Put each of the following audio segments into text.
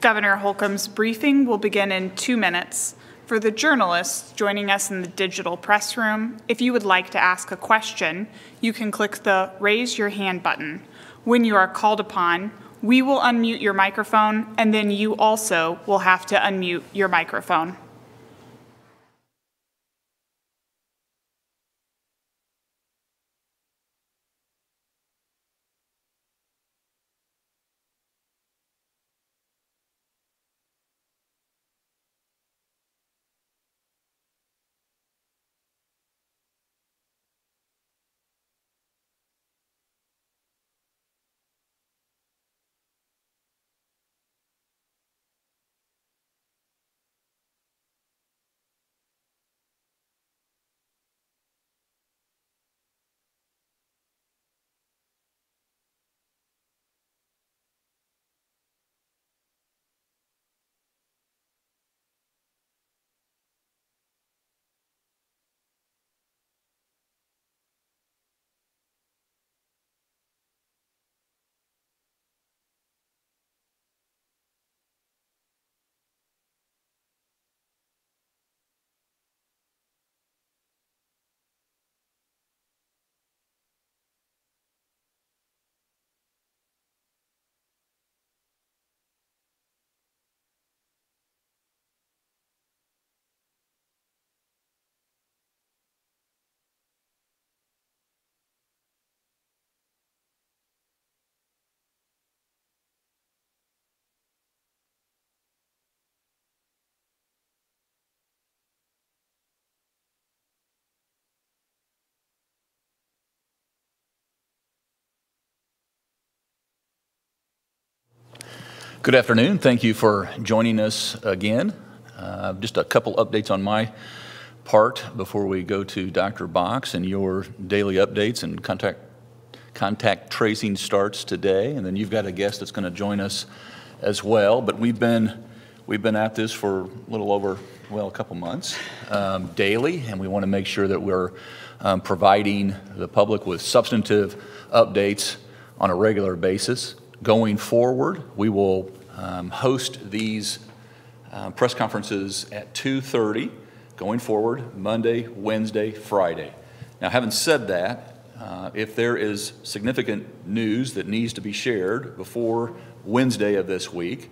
Governor Holcomb's briefing will begin in two minutes. For the journalists joining us in the digital press room, if you would like to ask a question, you can click the Raise Your Hand button. When you are called upon, we will unmute your microphone, and then you also will have to unmute your microphone. Good afternoon. Thank you for joining us again. Uh, just a couple updates on my part before we go to Dr. Box and your daily updates and contact contact tracing starts today. And then you've got a guest that's going to join us as well. But we've been we've been at this for a little over well a couple months um, daily, and we want to make sure that we're um, providing the public with substantive updates on a regular basis. Going forward, we will um, host these uh, press conferences at 2.30 going forward, Monday, Wednesday, Friday. Now, having said that, uh, if there is significant news that needs to be shared before Wednesday of this week,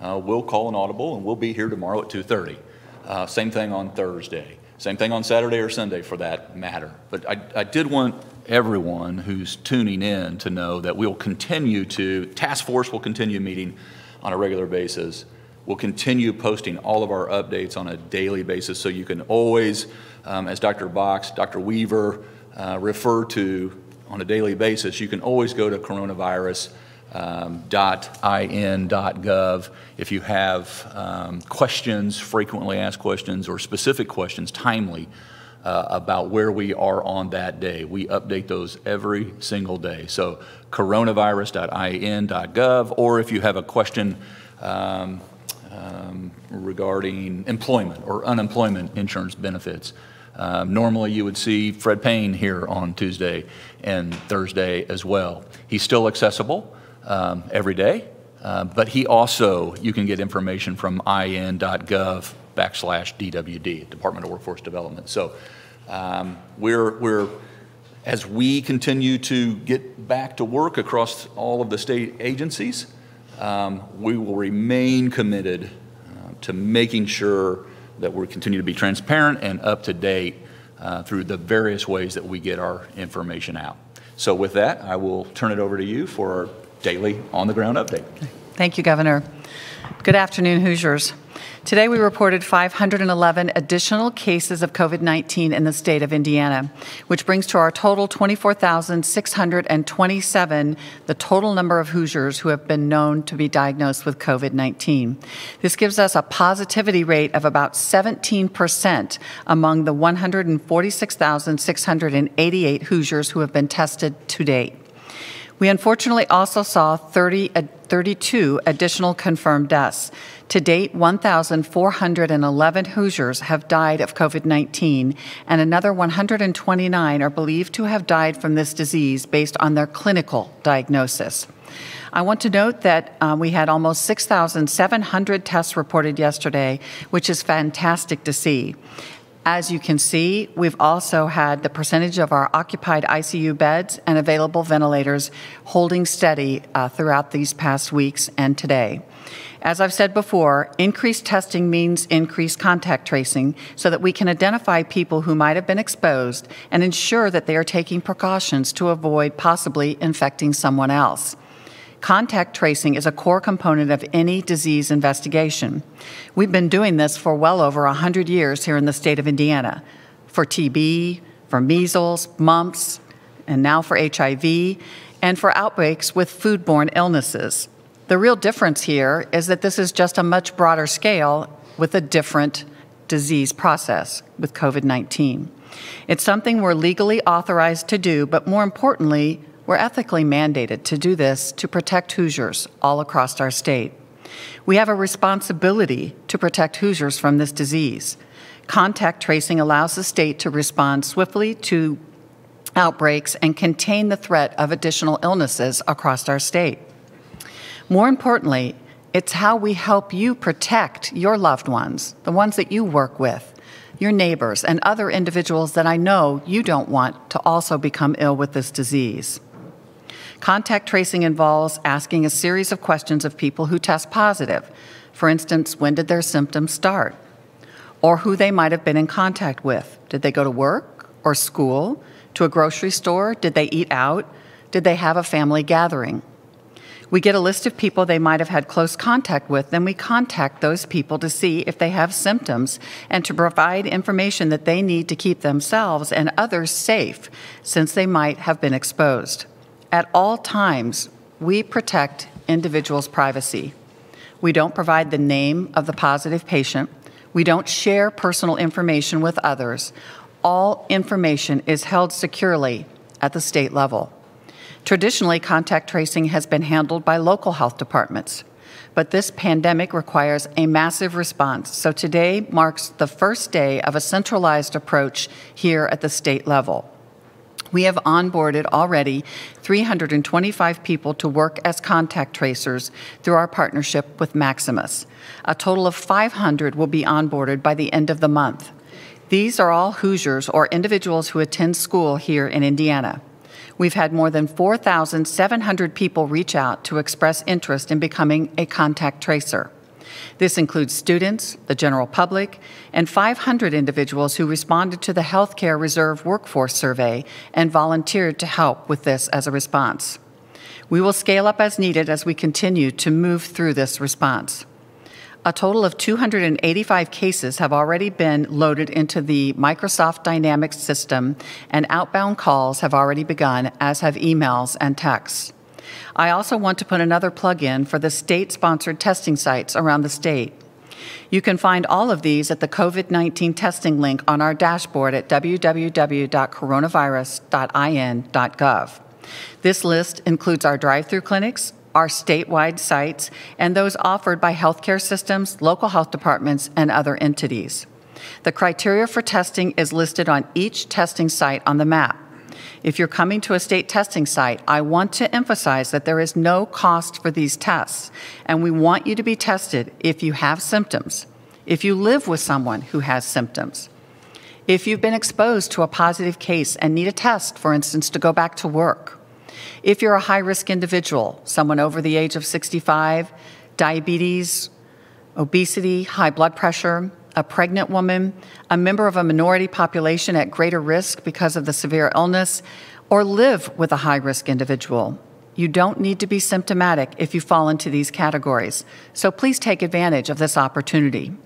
uh, we'll call an audible and we'll be here tomorrow at 2.30. Uh, same thing on Thursday. Same thing on Saturday or Sunday for that matter. But I, I did want everyone who's tuning in to know that we'll continue to, task force will continue meeting on a regular basis. We'll continue posting all of our updates on a daily basis so you can always, um, as Dr. Box, Dr. Weaver uh, refer to on a daily basis, you can always go to coronavirus.in.gov um, if you have um, questions, frequently asked questions, or specific questions, timely uh, about where we are on that day. We update those every single day. So coronavirus.in.gov, or if you have a question um, um, regarding employment or unemployment insurance benefits. Um, normally, you would see Fred Payne here on Tuesday and Thursday as well. He's still accessible um, every day, uh, but he also, you can get information from in.gov backslash DWD, Department of Workforce Development. So um, we're, we're, as we continue to get back to work across all of the state agencies, um, we will remain committed uh, to making sure that we continue to be transparent and up to date uh, through the various ways that we get our information out. So with that, I will turn it over to you for our daily on-the-ground update. Thank you, Governor. Good afternoon, Hoosiers. Today, we reported 511 additional cases of COVID 19 in the state of Indiana, which brings to our total 24,627 the total number of Hoosiers who have been known to be diagnosed with COVID 19. This gives us a positivity rate of about 17% among the 146,688 Hoosiers who have been tested to date. We unfortunately also saw 30, uh, 32 additional confirmed deaths. To date, 1,411 Hoosiers have died of COVID 19, and another 129 are believed to have died from this disease based on their clinical diagnosis. I want to note that uh, we had almost 6,700 tests reported yesterday, which is fantastic to see. As you can see, we've also had the percentage of our occupied ICU beds and available ventilators holding steady uh, throughout these past weeks and today. As I've said before, increased testing means increased contact tracing so that we can identify people who might have been exposed and ensure that they are taking precautions to avoid possibly infecting someone else. Contact tracing is a core component of any disease investigation. We've been doing this for well over 100 years here in the state of Indiana for TB, for measles, mumps, and now for HIV, and for outbreaks with foodborne illnesses. The real difference here is that this is just a much broader scale with a different disease process with COVID 19. It's something we're legally authorized to do, but more importantly, we're ethically mandated to do this to protect Hoosiers all across our state. We have a responsibility to protect Hoosiers from this disease. Contact tracing allows the state to respond swiftly to outbreaks and contain the threat of additional illnesses across our state. More importantly, it's how we help you protect your loved ones, the ones that you work with, your neighbors, and other individuals that I know you don't want to also become ill with this disease. Contact tracing involves asking a series of questions of people who test positive. For instance, when did their symptoms start? Or who they might have been in contact with. Did they go to work or school? To a grocery store? Did they eat out? Did they have a family gathering? We get a list of people they might have had close contact with, then we contact those people to see if they have symptoms and to provide information that they need to keep themselves and others safe since they might have been exposed. At all times, we protect individuals' privacy. We don't provide the name of the positive patient. We don't share personal information with others. All information is held securely at the state level. Traditionally, contact tracing has been handled by local health departments, but this pandemic requires a massive response. So today marks the first day of a centralized approach here at the state level. We have onboarded already 325 people to work as contact tracers through our partnership with Maximus. A total of 500 will be onboarded by the end of the month. These are all Hoosiers or individuals who attend school here in Indiana. We've had more than 4,700 people reach out to express interest in becoming a contact tracer. This includes students, the general public, and 500 individuals who responded to the Healthcare Reserve Workforce Survey and volunteered to help with this as a response. We will scale up as needed as we continue to move through this response. A total of 285 cases have already been loaded into the Microsoft Dynamics system, and outbound calls have already begun, as have emails and texts. I also want to put another plug in for the state sponsored testing sites around the state. You can find all of these at the COVID 19 testing link on our dashboard at www.coronavirus.in.gov. This list includes our drive through clinics, our statewide sites, and those offered by healthcare systems, local health departments, and other entities. The criteria for testing is listed on each testing site on the map. If you're coming to a state testing site, I want to emphasize that there is no cost for these tests, and we want you to be tested if you have symptoms, if you live with someone who has symptoms, if you've been exposed to a positive case and need a test, for instance, to go back to work, if you're a high risk individual, someone over the age of 65, diabetes, obesity, high blood pressure, a pregnant woman, a member of a minority population at greater risk because of the severe illness, or live with a high risk individual. You don't need to be symptomatic if you fall into these categories, so please take advantage of this opportunity.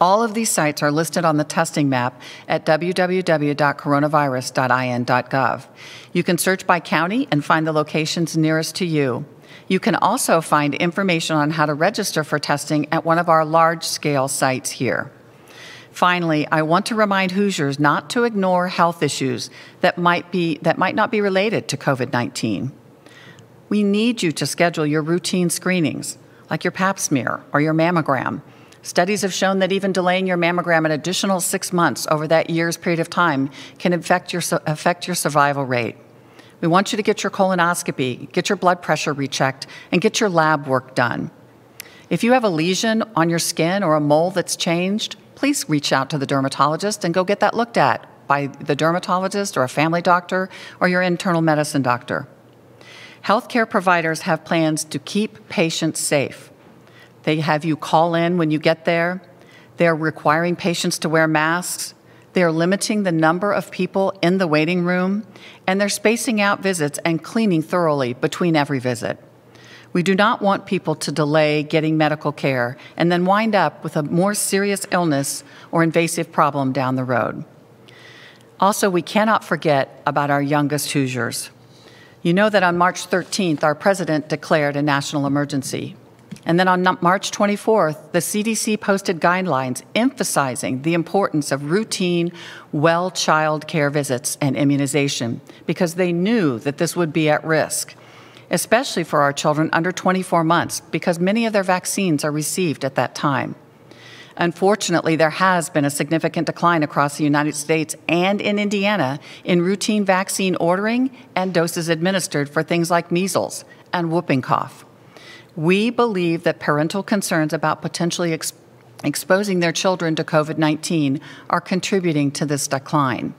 All of these sites are listed on the testing map at www.coronavirus.in.gov. You can search by county and find the locations nearest to you. You can also find information on how to register for testing at one of our large scale sites here. Finally, I want to remind Hoosiers not to ignore health issues that might, be, that might not be related to COVID 19. We need you to schedule your routine screenings, like your pap smear or your mammogram Studies have shown that even delaying your mammogram an additional six months over that year's period of time can affect your, affect your survival rate. We want you to get your colonoscopy, get your blood pressure rechecked, and get your lab work done. If you have a lesion on your skin or a mole that's changed, please reach out to the dermatologist and go get that looked at by the dermatologist or a family doctor or your internal medicine doctor. Healthcare providers have plans to keep patients safe. They have you call in when you get there. They're requiring patients to wear masks. They are limiting the number of people in the waiting room, and they're spacing out visits and cleaning thoroughly between every visit. We do not want people to delay getting medical care and then wind up with a more serious illness or invasive problem down the road. Also, we cannot forget about our youngest Hoosiers. You know that on March 13th, our president declared a national emergency. And then on March 24th, the CDC posted guidelines emphasizing the importance of routine well child care visits and immunization because they knew that this would be at risk, especially for our children under 24 months because many of their vaccines are received at that time. Unfortunately, there has been a significant decline across the United States and in Indiana in routine vaccine ordering and doses administered for things like measles and whooping cough. We believe that parental concerns about potentially ex- exposing their children to COVID 19 are contributing to this decline.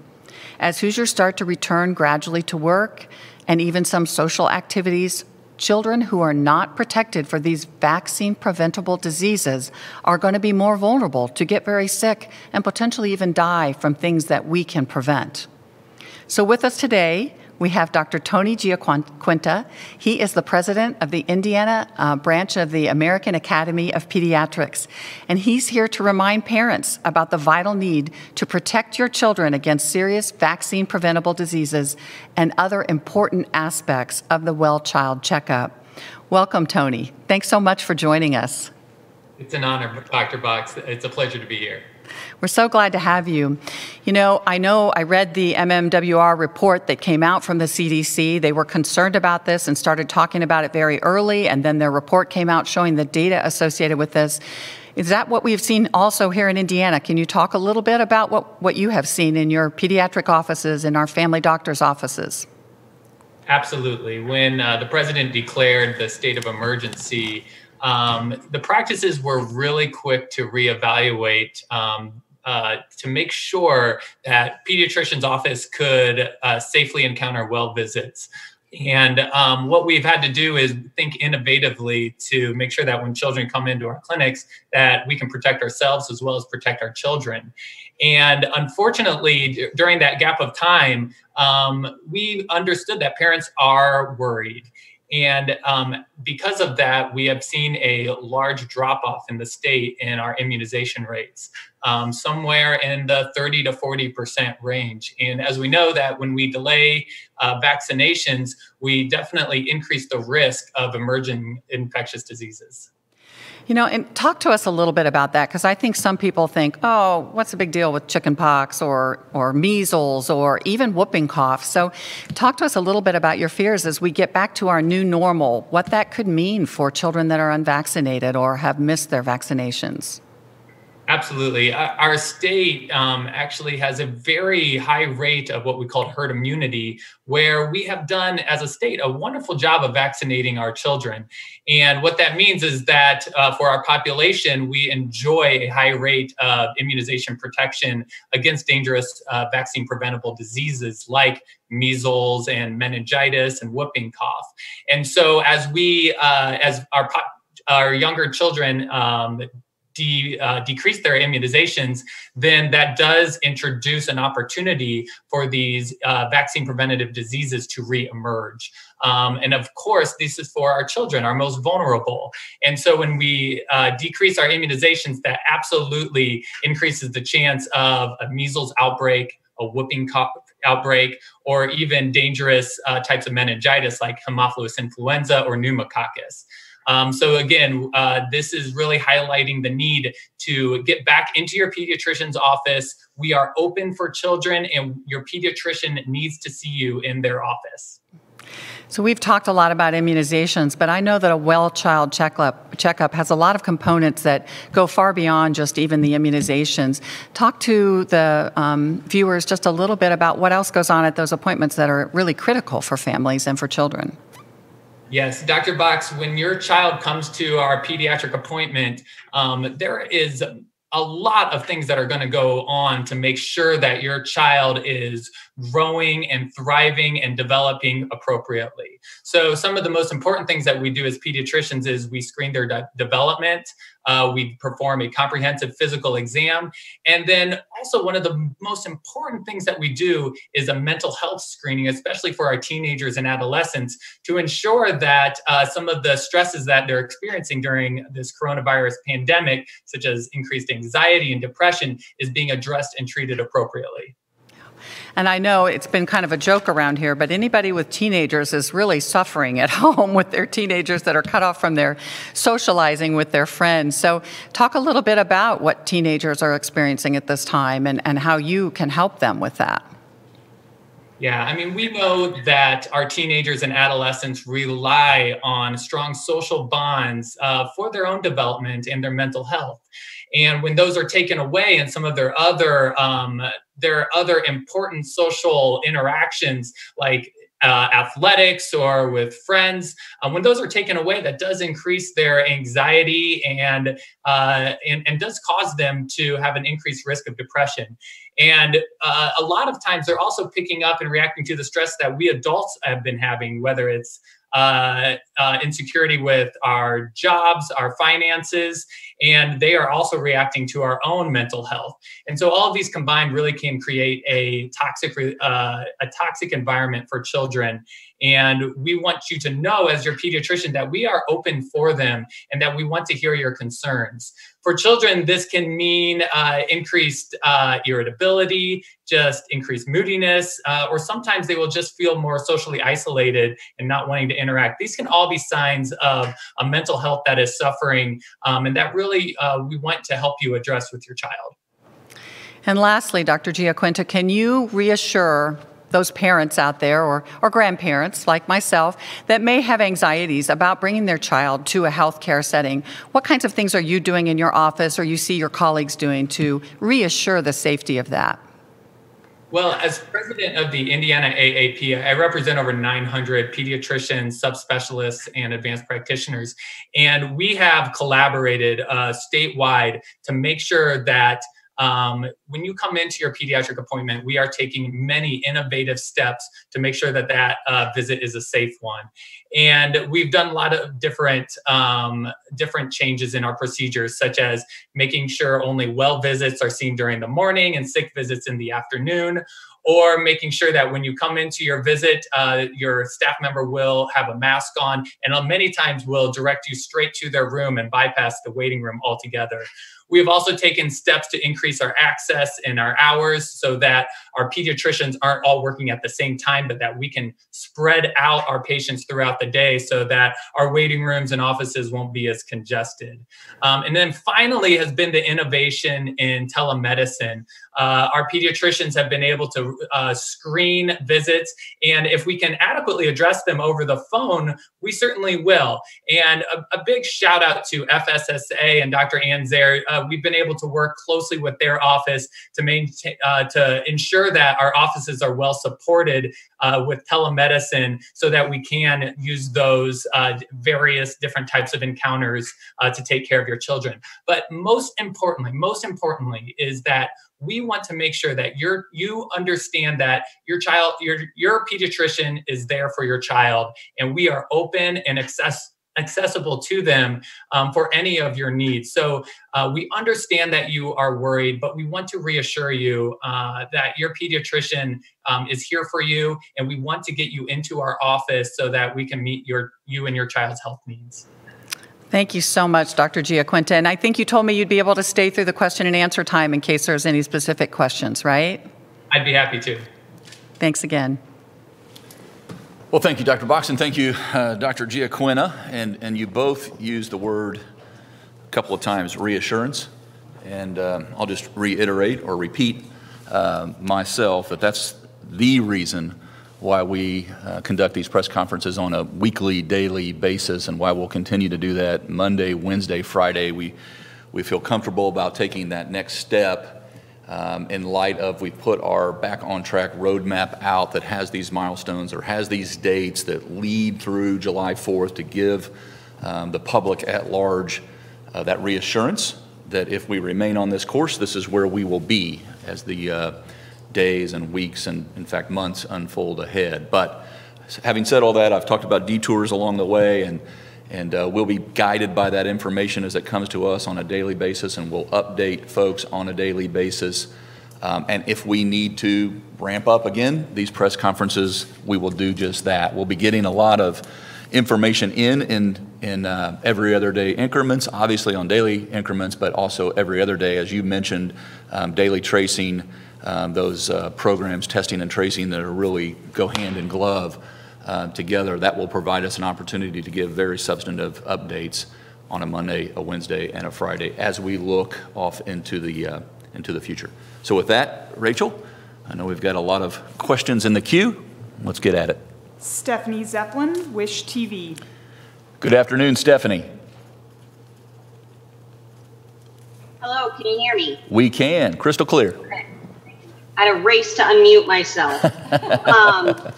As Hoosiers start to return gradually to work and even some social activities, children who are not protected for these vaccine preventable diseases are going to be more vulnerable to get very sick and potentially even die from things that we can prevent. So, with us today, we have Dr. Tony Giaquinta. He is the president of the Indiana uh, branch of the American Academy of Pediatrics. And he's here to remind parents about the vital need to protect your children against serious vaccine preventable diseases and other important aspects of the well child checkup. Welcome, Tony. Thanks so much for joining us. It's an honor, Dr. Box. It's a pleasure to be here. We're so glad to have you. You know, I know I read the MMWR report that came out from the CDC. They were concerned about this and started talking about it very early, and then their report came out showing the data associated with this. Is that what we've seen also here in Indiana? Can you talk a little bit about what, what you have seen in your pediatric offices and our family doctors' offices? Absolutely. When uh, the president declared the state of emergency, um, the practices were really quick to reevaluate um, uh, to make sure that pediatrician's office could uh, safely encounter well visits. And um, what we've had to do is think innovatively to make sure that when children come into our clinics, that we can protect ourselves as well as protect our children. And unfortunately, d- during that gap of time, um, we understood that parents are worried. And um, because of that, we have seen a large drop off in the state in our immunization rates, um, somewhere in the 30 to 40% range. And as we know that when we delay uh, vaccinations, we definitely increase the risk of emerging infectious diseases. You know, and talk to us a little bit about that because I think some people think, oh, what's the big deal with chickenpox or or measles or even whooping cough? So, talk to us a little bit about your fears as we get back to our new normal. What that could mean for children that are unvaccinated or have missed their vaccinations. Absolutely. Our state um, actually has a very high rate of what we call herd immunity, where we have done as a state a wonderful job of vaccinating our children. And what that means is that uh, for our population, we enjoy a high rate of immunization protection against dangerous uh, vaccine preventable diseases like measles and meningitis and whooping cough. And so as we, uh, as our our younger children um, de, uh, decrease their immunizations, then that does introduce an opportunity for these uh, vaccine preventative diseases to reemerge. Um, and of course, this is for our children, our most vulnerable. And so when we uh, decrease our immunizations, that absolutely increases the chance of a measles outbreak, a whooping cough outbreak, or even dangerous uh, types of meningitis like Haemophilus influenza or pneumococcus. Um, so again, uh, this is really highlighting the need to get back into your pediatrician's office. We are open for children, and your pediatrician needs to see you in their office. So we've talked a lot about immunizations, but I know that a well child checkup, checkup has a lot of components that go far beyond just even the immunizations. Talk to the um, viewers just a little bit about what else goes on at those appointments that are really critical for families and for children. Yes, Dr. Box, when your child comes to our pediatric appointment, um, there is a lot of things that are going to go on to make sure that your child is growing and thriving and developing appropriately. So, some of the most important things that we do as pediatricians is we screen their de- development, uh, we perform a comprehensive physical exam, and then also one of the most important things that we do is a mental health screening, especially for our teenagers and adolescents, to ensure that uh, some of the stresses that they're experiencing during this coronavirus pandemic, such as increased anxiety and depression, is being addressed and treated appropriately. And I know it's been kind of a joke around here, but anybody with teenagers is really suffering at home with their teenagers that are cut off from their socializing with their friends. So, talk a little bit about what teenagers are experiencing at this time and, and how you can help them with that. Yeah, I mean, we know that our teenagers and adolescents rely on strong social bonds uh, for their own development and their mental health. And when those are taken away and some of their other um, their other important social interactions like uh, athletics or with friends, um, when those are taken away, that does increase their anxiety and, uh, and, and does cause them to have an increased risk of depression. And uh, a lot of times, they're also picking up and reacting to the stress that we adults have been having, whether it's uh, uh, insecurity with our jobs, our finances, and they are also reacting to our own mental health. And so all of these combined really can create a toxic, uh, a toxic environment for children. And we want you to know, as your pediatrician, that we are open for them and that we want to hear your concerns. For children, this can mean uh, increased uh, irritability, just increased moodiness, uh, or sometimes they will just feel more socially isolated and not wanting to interact. These can all be signs of a mental health that is suffering, um, and that really uh, we want to help you address with your child. And lastly, Dr. Giaquinta, can you reassure those parents out there or, or grandparents like myself that may have anxieties about bringing their child to a healthcare setting, what kinds of things are you doing in your office or you see your colleagues doing to reassure the safety of that? Well, as president of the Indiana AAP, I represent over 900 pediatricians, subspecialists, and advanced practitioners. And we have collaborated uh, statewide to make sure that um, when you come into your pediatric appointment, we are taking many innovative steps to make sure that that uh, visit is a safe one. And we've done a lot of different um, different changes in our procedures, such as making sure only well visits are seen during the morning and sick visits in the afternoon, or making sure that when you come into your visit, uh, your staff member will have a mask on and many times will direct you straight to their room and bypass the waiting room altogether. We have also taken steps to increase our access and our hours so that our pediatricians aren't all working at the same time, but that we can spread out our patients throughout the day so that our waiting rooms and offices won't be as congested. Um, and then finally, has been the innovation in telemedicine. Uh, our pediatricians have been able to uh, screen visits, and if we can adequately address them over the phone, we certainly will. And a, a big shout out to FSSA and Dr. Ann Zerr. Uh, we've been able to work closely with their office to maintain uh, to ensure that our offices are well supported uh, with telemedicine, so that we can use those uh, various different types of encounters to take care of your children. But most importantly, most importantly, is that we want to make sure that you're you understand that your child your your pediatrician is there for your child and we are open and access accessible to them um, for any of your needs. So uh, we understand that you are worried, but we want to reassure you uh, that your pediatrician um, is here for you, and we want to get you into our office so that we can meet your you and your child's health needs. Thank you so much, Dr. Giaquinta. And I think you told me you'd be able to stay through the question and answer time in case there's any specific questions, right? I'd be happy to. Thanks again. Well, thank you, Dr. Box, and thank you, uh, Dr. Giaquinta. And, and you both used the word a couple of times reassurance. And um, I'll just reiterate or repeat uh, myself that that's the reason why we uh, conduct these press conferences on a weekly, daily basis, and why we'll continue to do that Monday, Wednesday, Friday. We, we feel comfortable about taking that next step um, in light of we put our back on track roadmap out that has these milestones or has these dates that lead through July 4th to give um, the public at large uh, that reassurance that if we remain on this course, this is where we will be as the uh, days and weeks and, in fact, months unfold ahead. But having said all that, I've talked about detours along the way, and, and uh, we'll be guided by that information as it comes to us on a daily basis, and we'll update folks on a daily basis. Um, and if we need to ramp up again these press conferences, we will do just that. We'll be getting a lot of information in in, in uh, every other day increments, obviously on daily increments, but also every other day, as you mentioned, um, daily tracing, um, those uh, programs, testing and tracing that are really go hand in glove uh, together. That will provide us an opportunity to give very substantive updates on a Monday, a Wednesday, and a Friday as we look off into the uh, into the future. So with that, Rachel, I know we've got a lot of questions in the queue. Let's get at it. Stephanie Zeppelin, Wish TV. Good afternoon, Stephanie. Hello, can you hear me? We can, crystal clear. I had a race to unmute myself. um,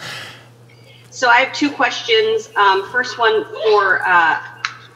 so I have two questions. Um, first one for uh,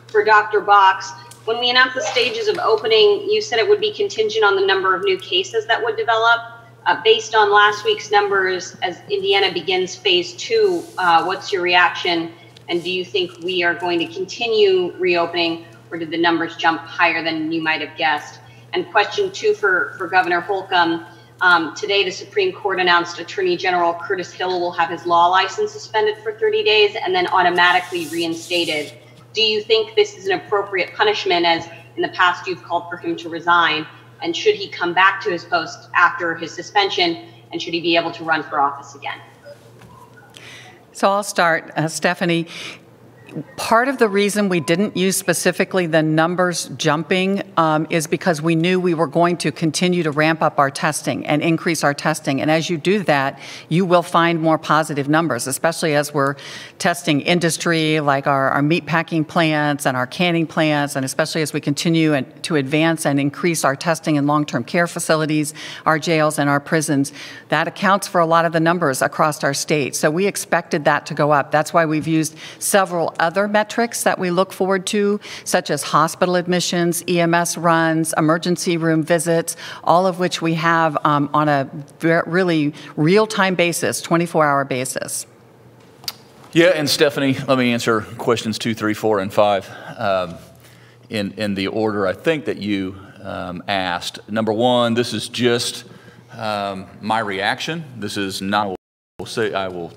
for Dr. Box. When we announced the stages of opening, you said it would be contingent on the number of new cases that would develop. Uh, based on last week's numbers, as Indiana begins phase two, uh, what's your reaction? And do you think we are going to continue reopening, or did the numbers jump higher than you might have guessed? And question two for, for Governor Holcomb. Um, today, the Supreme Court announced Attorney General Curtis Hill will have his law license suspended for 30 days and then automatically reinstated. Do you think this is an appropriate punishment, as in the past you've called for him to resign? And should he come back to his post after his suspension? And should he be able to run for office again? So I'll start, uh, Stephanie. Part of the reason we didn't use specifically the numbers jumping um, is because we knew we were going to continue to ramp up our testing and increase our testing. And as you do that, you will find more positive numbers, especially as we're testing industry like our, our meat packing plants and our canning plants, and especially as we continue to advance and increase our testing in long term care facilities, our jails, and our prisons. That accounts for a lot of the numbers across our state. So we expected that to go up. That's why we've used several other metrics that we look forward to, such as hospital admissions, EMS runs, emergency room visits, all of which we have um, on a really real time basis, 24 hour basis. Yeah, and Stephanie, let me answer questions two, three, four, and five um, in, in the order I think that you um, asked. Number one, this is just um, my reaction. This is not, I will say, I will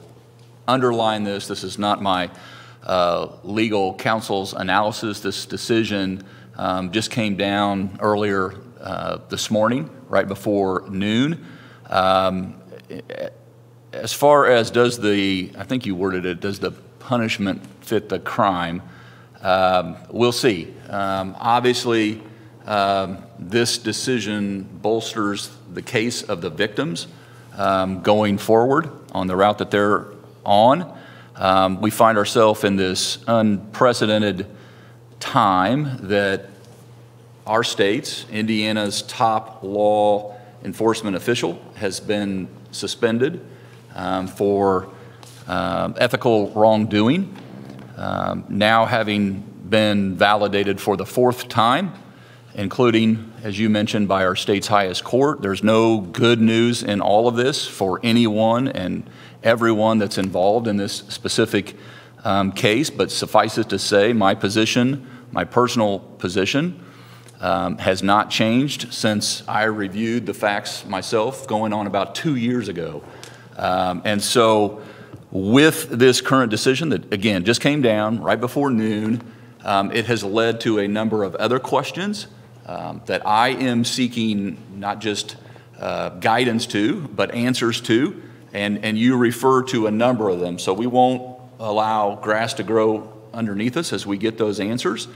underline this. This is not my uh, legal counsel's analysis. This decision um, just came down earlier uh, this morning, right before noon. Um, as far as does the, I think you worded it, does the punishment fit the crime? Um, we'll see. Um, obviously, um, this decision bolsters the case of the victims um, going forward on the route that they're on. Um, we find ourselves in this unprecedented time that our state's, Indiana's top law enforcement official, has been suspended um, for um, ethical wrongdoing. Um, now, having been validated for the fourth time, including, as you mentioned, by our state's highest court, there's no good news in all of this for anyone and everyone that's involved in this specific um, case, but suffice it to say, my position, my personal position, um, has not changed since I reviewed the facts myself going on about two years ago. Um, and so, with this current decision that, again, just came down right before noon, um, it has led to a number of other questions um, that I am seeking not just uh, guidance to, but answers to and, and you refer to a number of them. So we won't allow grass to grow underneath us as we get those answers.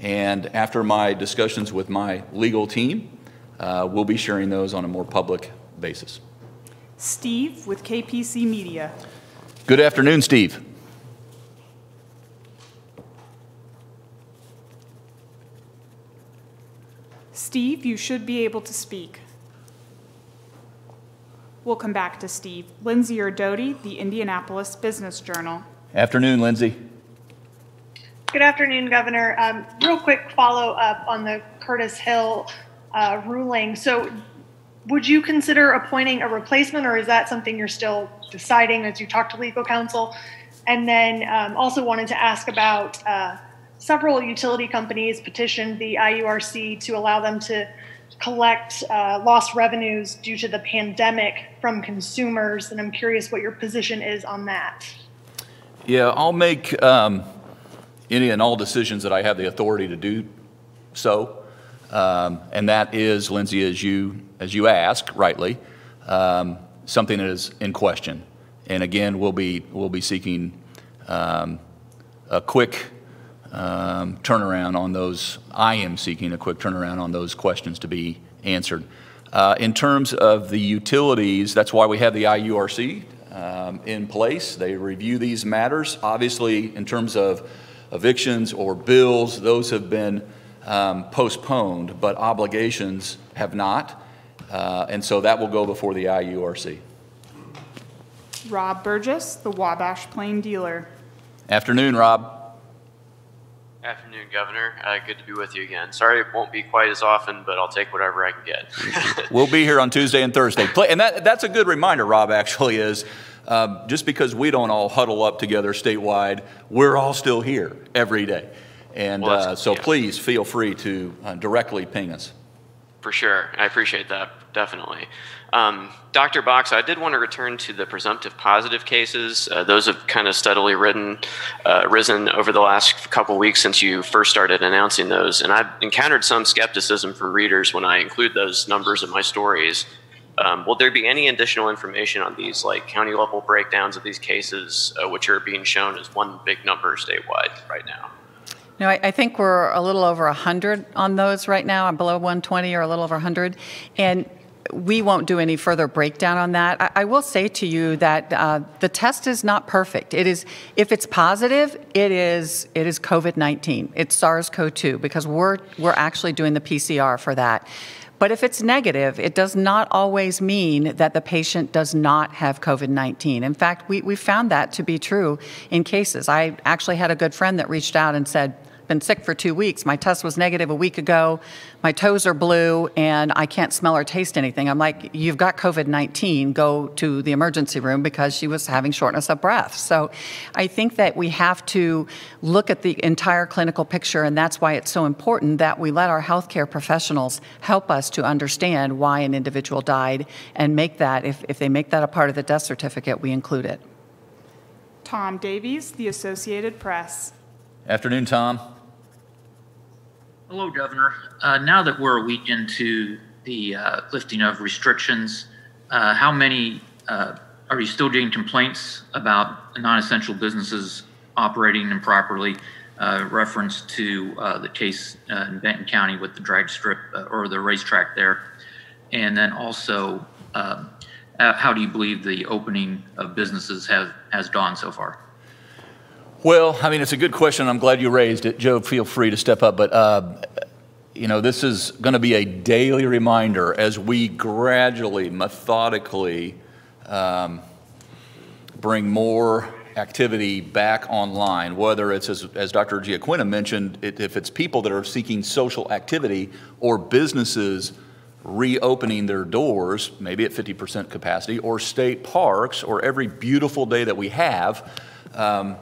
And after my discussions with my legal team, uh, we'll be sharing those on a more public basis. Steve with KPC Media. Good afternoon, Steve. Steve, you should be able to speak. We'll come back to Steve. Lindsay Erdody, the Indianapolis Business Journal. Afternoon, Lindsay. Good afternoon, Governor. Um, real quick follow up on the Curtis Hill uh, ruling. So, would you consider appointing a replacement, or is that something you're still deciding as you talk to legal counsel? And then um, also wanted to ask about uh, several utility companies petitioned the IURC to allow them to collect uh, lost revenues due to the pandemic from consumers, and I'm curious what your position is on that. Yeah, I'll make um, any and all decisions that I have the authority to do so, um, and that is, Lindsay, as you as you ask rightly, um, something that is in question. And again, we'll be we'll be seeking um, a quick turnaround on those. I am seeking a quick turnaround on those questions to be answered. Uh, in terms of the utilities, that's why we have the IURC um, in place. They review these matters. Obviously, in terms of evictions or bills, those have been um, postponed, but obligations have not. Uh, and so that will go before the IURC. Rob Burgess, the Wabash Plain Dealer. Afternoon, Rob. Afternoon, Governor. Uh, good to be with you again. Sorry it won't be quite as often, but I'll take whatever I can get. we'll be here on Tuesday and Thursday. And that, that's a good reminder, Rob, actually, is um, just because we don't all huddle up together statewide, we're all still here every day. And well, uh, so yeah. please feel free to uh, directly ping us. For sure. I appreciate that, definitely. Um, Dr. Box, I did want to return to the presumptive positive cases. Uh, those have kind of steadily uh, risen over the last couple weeks since you first started announcing those. And I've encountered some skepticism from readers when I include those numbers in my stories. Um, will there be any additional information on these, like county level breakdowns of these cases, uh, which are being shown as one big number statewide right now? No, I, I, think we're a little over 100 on those right now. I'm below 120 or a little over 100. And we won't do any further breakdown on that. I, I will say to you that uh, the test is not perfect. It is, if it's positive, it is it is COVID-19. It's SARS-CoV-2 because we're we're actually doing the PCR for that. But if it's negative, it does not always mean that the patient does not have COVID 19. In fact, we, we found that to be true in cases. I actually had a good friend that reached out and said, been sick for two weeks. My test was negative a week ago. My toes are blue and I can't smell or taste anything. I'm like, you've got COVID 19. Go to the emergency room because she was having shortness of breath. So I think that we have to look at the entire clinical picture, and that's why it's so important that we let our healthcare professionals help us to understand why an individual died and make that, if, if they make that a part of the death certificate, we include it. Tom Davies, The Associated Press. Afternoon, Tom. Hello, Governor. Uh, now that we're a week into the uh, lifting of restrictions, uh, how many uh, are you still getting complaints about non-essential businesses operating improperly? Uh, reference to uh, the case in Benton County with the drag strip or the racetrack there, and then also, um, how do you believe the opening of businesses have has gone so far? Well, I mean, it's a good question. I'm glad you raised it. Joe, feel free to step up. But, uh, you know, this is going to be a daily reminder as we gradually, methodically um, bring more activity back online, whether it's, as, as Dr. Giaquina mentioned, it, if it's people that are seeking social activity or businesses reopening their doors, maybe at 50% capacity, or state parks, or every beautiful day that we have. Um,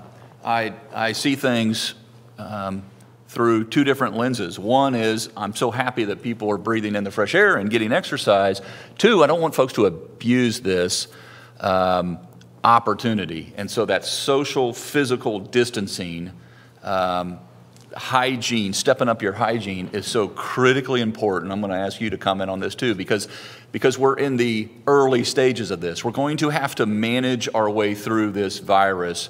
I, I see things um, through two different lenses. One is I'm so happy that people are breathing in the fresh air and getting exercise. Two, I don't want folks to abuse this um, opportunity. And so that social, physical distancing, um, hygiene, stepping up your hygiene is so critically important. I'm going to ask you to comment on this too because, because we're in the early stages of this. We're going to have to manage our way through this virus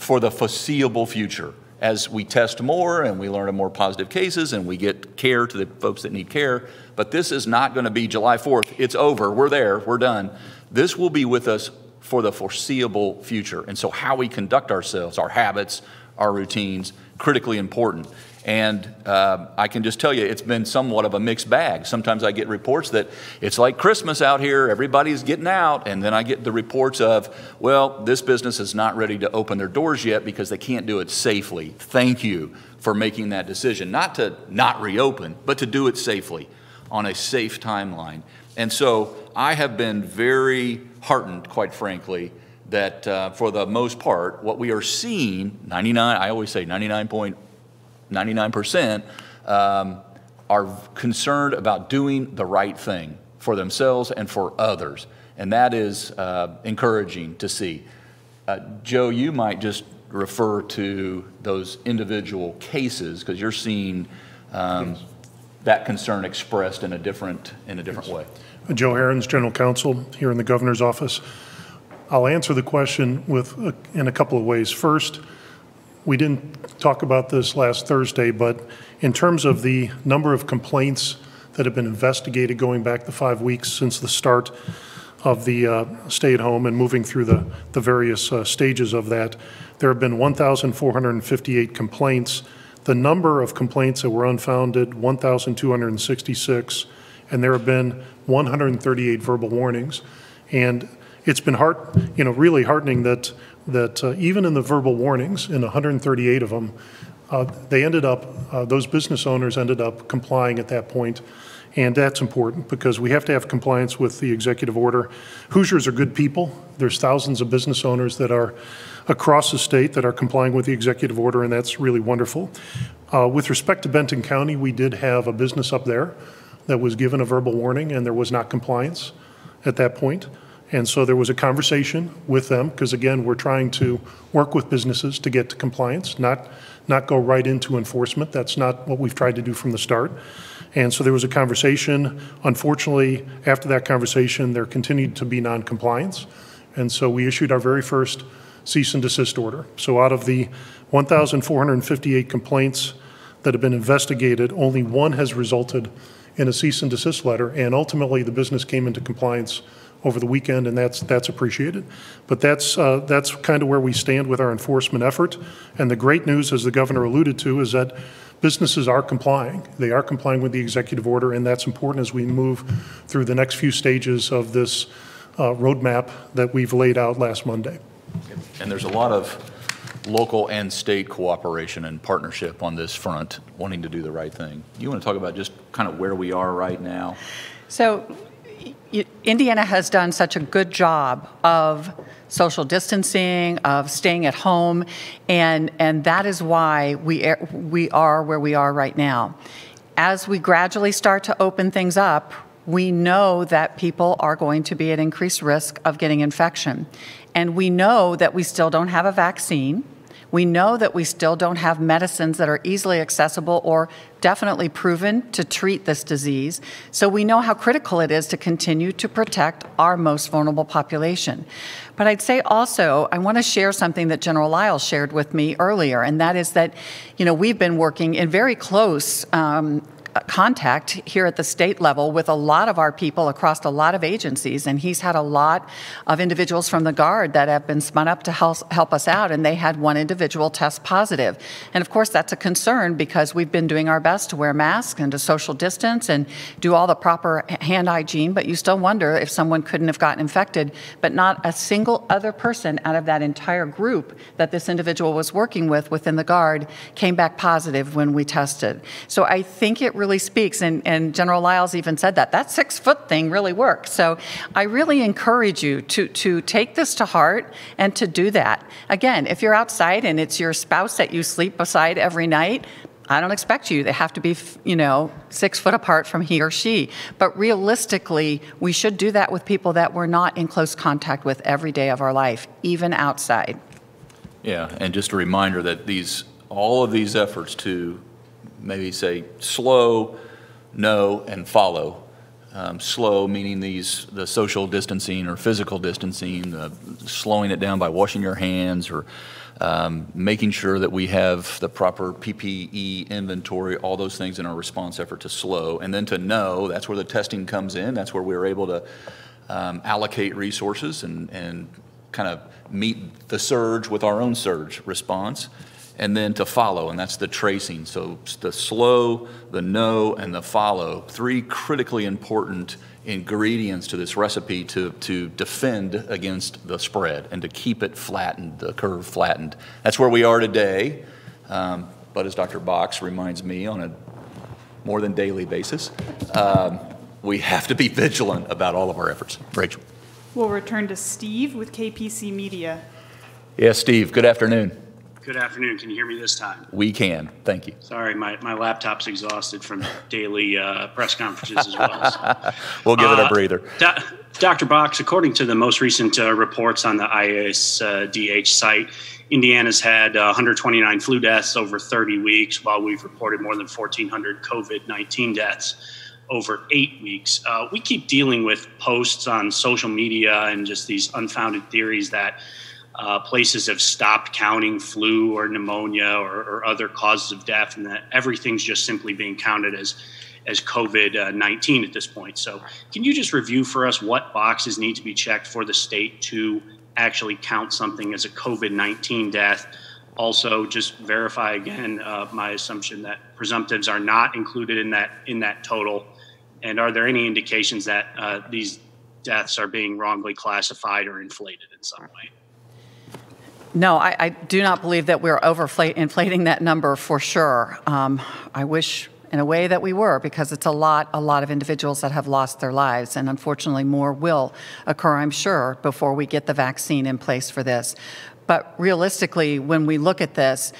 for the foreseeable future as we test more and we learn of more positive cases and we get care to the folks that need care. But this is not going to be July 4th. It's over. We're there. We're done. This will be with us for the foreseeable future. And so, how we conduct ourselves, our habits, our routines, critically important. And uh, I can just tell you, it's been somewhat of a mixed bag. Sometimes I get reports that it's like Christmas out here, everybody's getting out. And then I get the reports of, well, this business is not ready to open their doors yet because they can't do it safely. Thank you for making that decision. Not to not reopen, but to do it safely on a safe timeline. And so I have been very heartened, quite frankly, that uh, for the most part, what we are seeing, 99, I always say 99.99%, um, are concerned about doing the right thing for themselves and for others. And that is uh, encouraging to see. Uh, Joe, you might just refer to those individual cases because you're seeing um, yes. that concern expressed in a different in a different yes. way. Joe Heerens, General Counsel here in the Governor's office. I'll answer the question with uh, in a couple of ways. First, we didn't talk about this last Thursday, but in terms of the number of complaints that have been investigated going back the five weeks since the start of the uh, stay at home and moving through the, the various uh, stages of that, there have been 1,458 complaints. The number of complaints that were unfounded, 1,266, and there have been 138 verbal warnings. And it's been heart, you know, really heartening that that uh, even in the verbal warnings, in 138 of them, uh, they ended up, uh, those business owners ended up complying at that point. And that's important because we have to have compliance with the executive order. Hoosiers are good people. There's thousands of business owners that are across the state that are complying with the executive order, and that's really wonderful. Uh, with respect to Benton County, we did have a business up there that was given a verbal warning, and there was not compliance at that point. And so there was a conversation with them, because again, we're trying to work with businesses to get to compliance, not, not go right into enforcement. That's not what we've tried to do from the start. And so there was a conversation. Unfortunately, after that conversation, there continued to be noncompliance. And so we issued our very first cease and desist order. So out of the 1,458 complaints that have been investigated, only one has resulted in a cease and desist letter. And ultimately, the business came into compliance over the weekend, and that's that's appreciated. But that's uh, that's kind of where we stand with our enforcement effort. And the great news, as the governor alluded to, is that businesses are complying. They are complying with the executive order, and that's important as we move through the next few stages of this uh, roadmap that we've laid out last Monday. And there's a lot of local and state cooperation and partnership on this front, wanting to do the right thing. You want to talk about just kind of where we are right now? So, Indiana has done such a good job of social distancing, of staying at home, and, and that is why we we are where we are right now. As we gradually start to open things up, we know that people are going to be at increased risk of getting infection. And we know that we still don't have a vaccine. We know that we still don't have medicines that are easily accessible or definitely proven to treat this disease. So we know how critical it is to continue to protect our most vulnerable population. But I'd say also, I want to share something that General Lyles shared with me earlier, and that is that, you know, we've been working in very close um, Uh, contact here at the state level with a lot of our people across a lot of agencies, and he's had a lot of individuals from the Guard that have been spun up to help, help us out, and they had one individual test positive. And of course, that's a concern because we've been doing our best to wear masks and to social distance and do all the proper hand hygiene, but you still wonder if someone couldn't have gotten infected. But not a single other person out of that entire group that this individual was working with within the Guard came back positive when we tested. So I think it really speaks, and, and General Lyles even said that. That six foot thing really works. So I really encourage you to, to take this to heart and to do that. Again, if you're outside and it's your spouse that you sleep beside every night, I don't expect you. They have to be, you know, six foot apart from he or she. But realistically, we should do that with people that we're not in close contact with every day of our life, even outside. Yeah, and just a reminder that these all of these efforts to maybe say slow, know, and follow. Um, slow meaning these the social distancing or physical distancing, the slowing it down by washing your hands or um, making sure that we have the proper PPE inventory, all those things in our response effort to slow, and then to know that's where the testing comes in. That's where we're able to um, allocate resources and, and kind of meet the surge with our own surge response, and then to follow, and that's the tracing. So the slow, the know, and the follow, three critically important ingredients to this recipe to, to defend against the spread and to keep it flattened, the curve flattened. That's where we are today. Um, but as Dr. Box reminds me on a more than daily basis, um, we have to be vigilant about all of our efforts. Rachel. We'll return to Steve with KPC Media. Yes, Steve, good afternoon. Good afternoon. Can you hear me this time? We can. Thank you. Sorry, my, my laptop's exhausted from daily uh, press conferences as well. So. we'll give it a Uh, breather. Do- Dr. Box, according to the most recent uh, reports on the ISDH site, Indiana's had uh, 129 flu deaths over 30 weeks, while we've reported more than 1,400 COVID 19 deaths over eight weeks. Uh, we keep dealing with posts on social media and just these unfounded theories that uh, places have stopped counting flu or pneumonia or, or other causes of death, and that everything's just simply being counted as as COVID 19 at this point. So, can you just review for us what boxes need to be checked for the state to actually count something as a COVID 19 death? Also, just verify again uh, my assumption that presumptives are not included in that in that total. And are there any indications that uh, these deaths are being wrongly classified or inflated in some way? No, I, I do not believe that we're overflate, inflating that number for sure. Um, I wish in a way that we were because it's a lot, a lot of individuals that have lost their lives. And unfortunately, more will occur, I'm sure, before we get the vaccine in place for this. But realistically, when we look at this,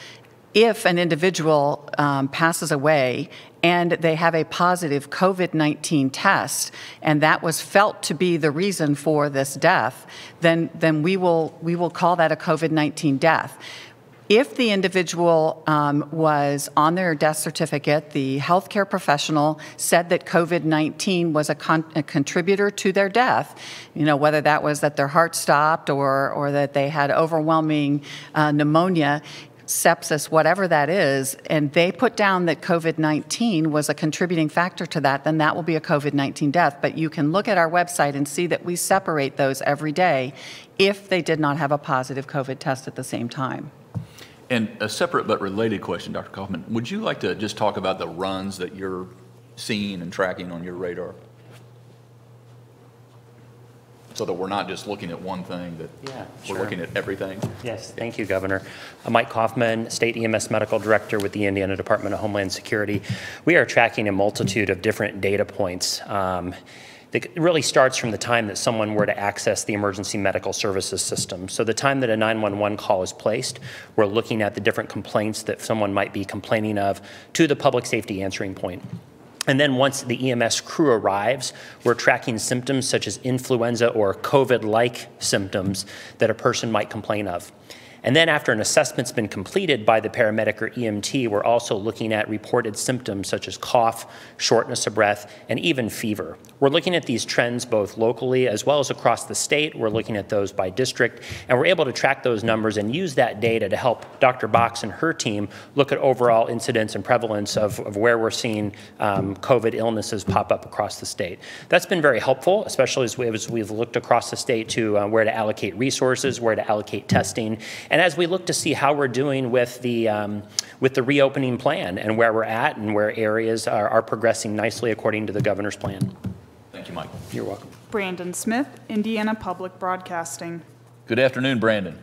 if an individual um, passes away and they have a positive COVID 19 test, and that was felt to be the reason for this death, then, then we, will, we will call that a COVID 19 death. If the individual um, was on their death certificate, the healthcare professional said that COVID 19 was a, con- a, contributor to their death, you know, whether that was that their heart stopped or, or that they had overwhelming uh, pneumonia, sepsis, whatever that is, and they put down that COVID 19 was a contributing factor to that, then that will be a COVID 19 death. But you can look at our website and see that we separate those every day if they did not have a positive COVID test at the same time. And a separate but related question, Dr. Kaufmann, would you like to just talk about the runs that you're seeing and tracking on your radar? So that we're not just looking at one thing, that Yeah, we're sure. looking at everything? Yes, thank you, Governor. Mike Kaufmann, State EMS Medical Director with the Indiana Department of Homeland Security. We are tracking a multitude of different data points. Um, that really starts from the time that someone were to access the emergency medical services system. So the time that a 911 call is placed, we're looking at the different complaints that someone might be complaining of to the public safety answering point. And then once the EMS crew arrives, we're tracking symptoms such as influenza or COVID like symptoms that a person might complain of. And then after an assessment's been completed by the paramedic or EMT, we're also looking at reported symptoms such as cough, shortness of breath, and even fever. We're looking at these trends both locally as well as across the state. We're looking at those by district, and we're able to track those numbers and use that data to help Dr. Box and her team look at overall incidence and prevalence of, of where we're seeing um, COVID illnesses pop up across the state. That's been very helpful, especially as, we, we've looked across the state to uh, where to allocate resources, where to allocate testing, and as we look to see how we're doing with the, um, with the reopening plan and where we're at and where areas are, are progressing nicely according to the governor's plan. Thank you, Mike. You're welcome. Brandon Smith, Indiana Public Broadcasting. Good afternoon, Brandon.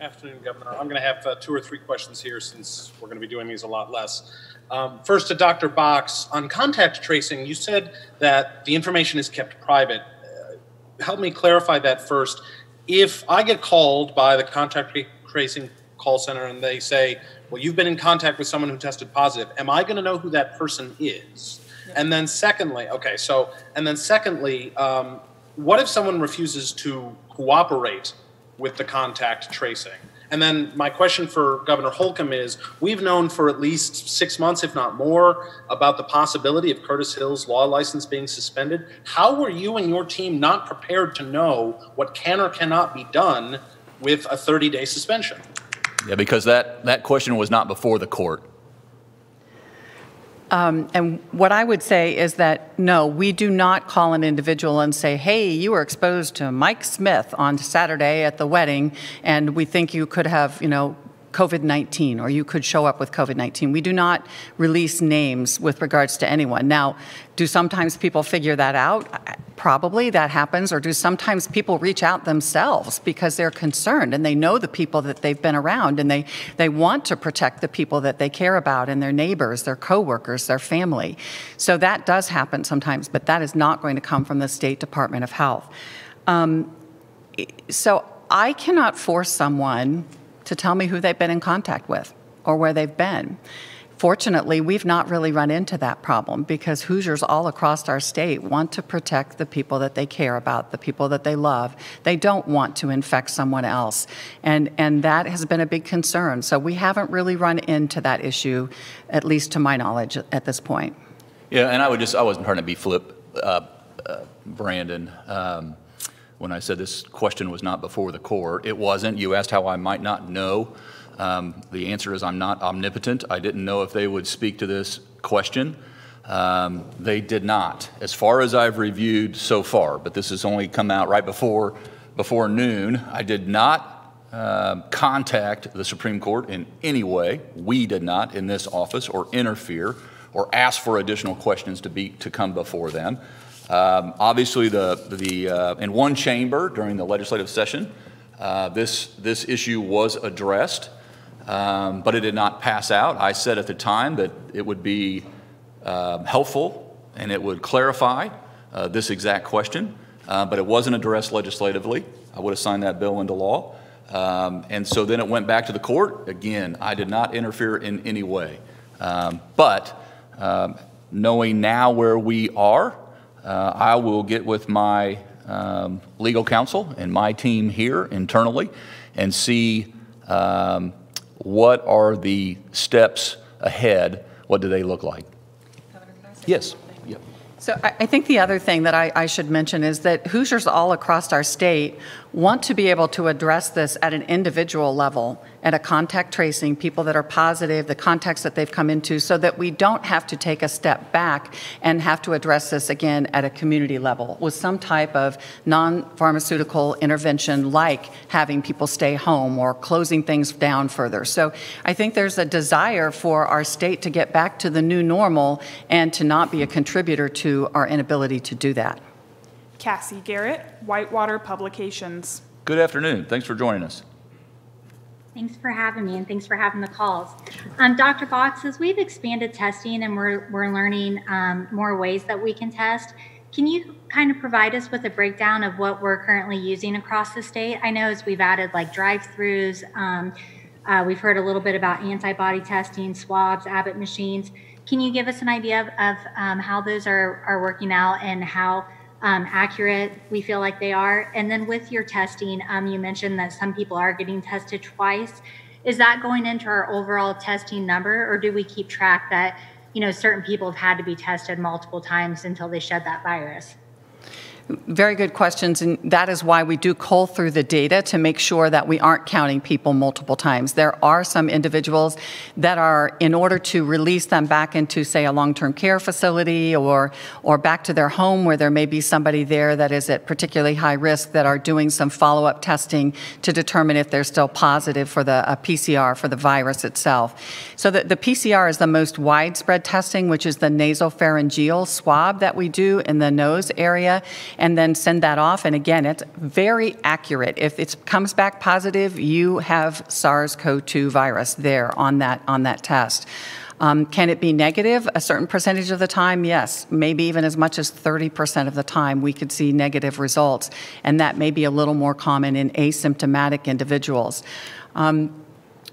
Afternoon, Governor. I'm going to have uh, two or three questions here since we're going to be doing these a lot less. Um, first, to Dr. Box, on contact tracing, you said that the information is kept private. Uh, help me clarify that first. If I get called by the contact tracing call center and they say, well, you've been in contact with someone who tested positive, am I going to know who that person is? And then, secondly, okay, so, and then, secondly, um, what if someone refuses to cooperate with the contact tracing? And then my question for Governor Holcomb is we've known for at least six months, if not more, about the possibility of Curtis Hill's law license being suspended. How were you and your team not prepared to know what can or cannot be done with a 30 day suspension? Yeah, because that, that question was not before the court. Um, And what I would say is that, no, we do not call an individual and say, hey, you were exposed to Mike Smith on Saturday at the wedding, and we think you could have, you know, COVID-19, or you could show up with COVID-19. We do not release names with regards to anyone. Now, do sometimes people figure that out? Probably that happens. Or do sometimes people reach out themselves because they're concerned and they know the people that they've been around and they, they want to protect the people that they care about and their neighbors, their coworkers, their family. So that does happen sometimes, but that is not going to come from the State Department of Health. Um, so I cannot force someone to tell me who they've been in contact with or where they've been. Fortunately, we've not really run into that problem because Hoosiers all across our state want to protect the people that they care about, the people that they love. They don't want to infect someone else. And, and that has been a big concern. So we haven't really run into that issue, at least to my knowledge, at this point. Yeah, and I would just, I wasn't trying to be flip, uh, uh, Brandon. Um, when I said this question was not before the court. It wasn't. You asked how I might not know. Um, the answer is I'm not omnipotent. I didn't know if they would speak to this question. Um, they did not, as far as I've reviewed so far, but this has only come out right before, before noon. I did not uh, contact the Supreme Court in any way. We did not in this office or interfere or ask for additional questions to, be, to come before them. Um, obviously, the, the, uh, in one chamber during the legislative session, uh, this, this issue was addressed, um, but it did not pass out. I said at the time that it would be uh, helpful and it would clarify uh, this exact question, uh, but it wasn't addressed legislatively. I would have signed that bill into law. Um, and so then it went back to the court. Again, I did not interfere in any way. Um, but um, knowing now where we are, uh, I will get with my um, legal counsel and my team here internally and see um, what are the steps ahead. What do they look like? Yes. Yep. So I, I think the other thing that I, I should mention is that Hoosiers all across our state want to be able to address this at an individual level, at a contact tracing, people that are positive, the contacts that they've come into, so that we don't have to take a step back and have to address this again at a community level with some type of non-pharmaceutical intervention like having people stay home or closing things down further. So I think there's a desire for our state to get back to the new normal and to not be a contributor to our inability to do that. Cassie Garrett, Whitewater Publications. Good afternoon. Thanks for joining us. Thanks for having me and thanks for having the calls. Um, Dr. Box, as we've expanded testing and we're, we're learning um, more ways that we can test, can you kind of provide us with a breakdown of what we're currently using across the state? I know as we've added like drive-throughs, um, uh, we've heard a little bit about antibody testing, swabs, Abbott machines. Can you give us an idea of, of um, how those are, are working out and how um, accurate we feel like they are. And then with your testing, um, you mentioned that some people are getting tested twice. Is that going into our overall testing number, or do we keep track that you know certain people have had to be tested multiple times until they shed that virus? Very good questions, and that is why we do cull through the data to make sure that we aren't counting people multiple times. There are some individuals that are, in order to release them back into, say, a long-term care facility or, or back to their home where there may be somebody there that is at particularly high risk that are doing some follow-up testing to determine if they're still positive for the PCR for the virus itself. So the, the PCR is the most widespread testing, which is the nasopharyngeal swab that we do in the nose area and then send that off. And again, it's very accurate. If it comes back positive, you have SARS-CoV-2 virus there on that, on that test. Um, can it be negative a certain percentage of the time? Yes, maybe even as much as 30% of the time we could see negative results, and that may be a little more common in asymptomatic individuals. Um,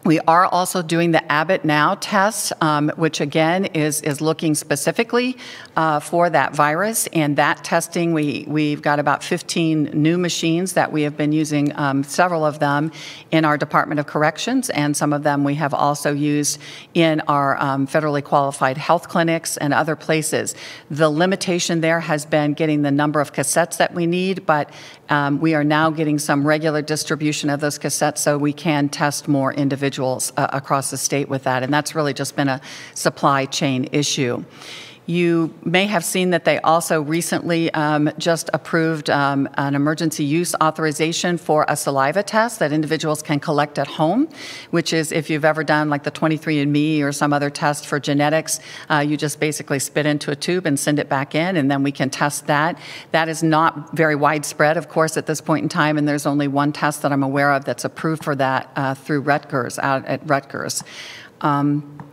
we are also doing the Abbott Now test, um, which again is, is looking specifically uh, for that virus. And that testing, we, we've got about 15 new machines that we have been using, um, several of them in our Department of Corrections, and some of them we have also used in our um, federally qualified health clinics and other places. The limitation there has been getting the number of cassettes that we need, but um, we are now getting some regular distribution of those cassettes so we can test more individuals individuals uh, across the state with that, and that's really just been a supply chain issue. You may have seen that they also recently um, just approved um, an emergency use authorization for a saliva test that individuals can collect at home, which is if you've ever done like the 23andMe or some other test for genetics, uh, you just basically spit into a tube and send it back in, and then we can test that. That is not very widespread, of course, at this point in time, and there's only one test that I'm aware of that's approved for that uh, through Rutgers, out at Rutgers. Um,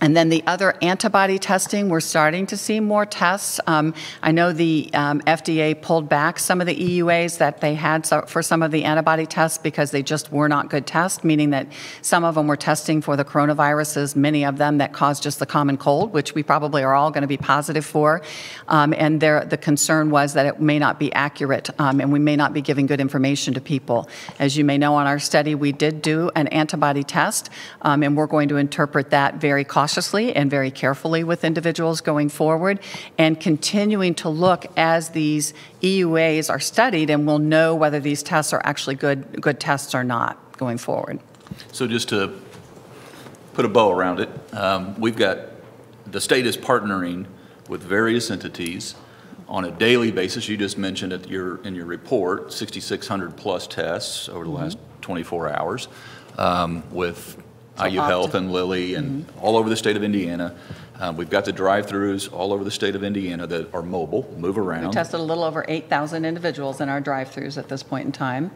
and then the other antibody testing, we're starting to see more tests. Um, I know the um, FDA pulled back some of the EUAs that they had so for some of the antibody tests because they just were not good tests, meaning that some of them were testing for the coronaviruses, many of them that cause just the common cold, which we probably are all going to be positive for. Um, and there, the concern was that it may not be accurate um, and we may not be giving good information to people. As you may know, on our study, we did do an antibody test, um, and we're going to interpret that very cautiously cautiously and very carefully with individuals going forward and continuing to look as these EUAs are studied and we'll know whether these tests are actually good, good tests or not going forward. So just to put a bow around it, um, we've got, the state is partnering with various entities on a daily basis. You just mentioned it your, in your report, 6,600 plus tests over the mm -hmm. last 24 hours um, with so IU Health and Lilly and mm-hmm. all over the state of Indiana. Um, we've got the drive-throughs all over the state of Indiana that are mobile, move around. We tested a little over 8,000 individuals in our drive-throughs at this point in time.